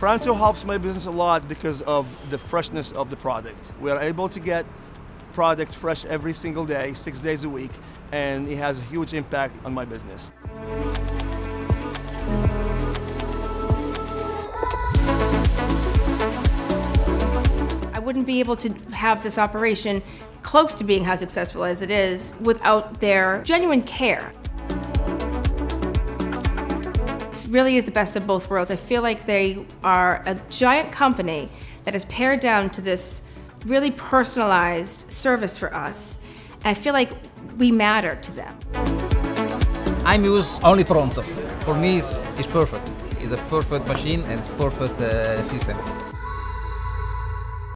Pronto helps my business a lot because of the freshness of the product. We are able to get product fresh every single day, six days a week, and it has a huge impact on my business. I wouldn't be able to have this operation close to being how successful as it is without their genuine care. Really is the best of both worlds. I feel like they are a giant company that is pared down to this really personalized service for us. And I feel like we matter to them. I'm use only Pronto. For me, it's, it's perfect. It's a perfect machine and it's perfect uh, system.